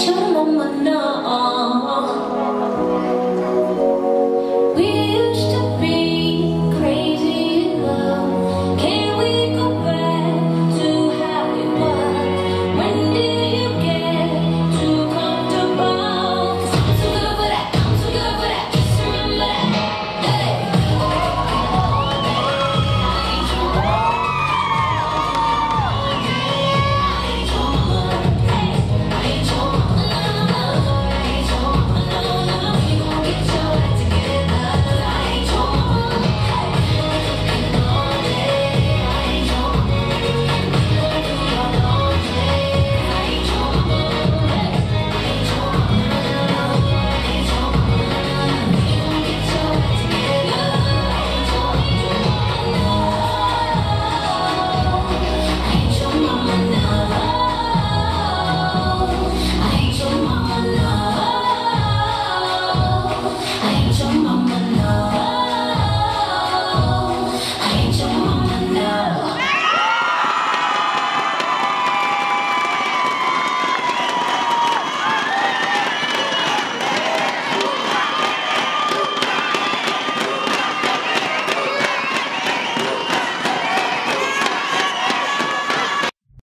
Tchau, long.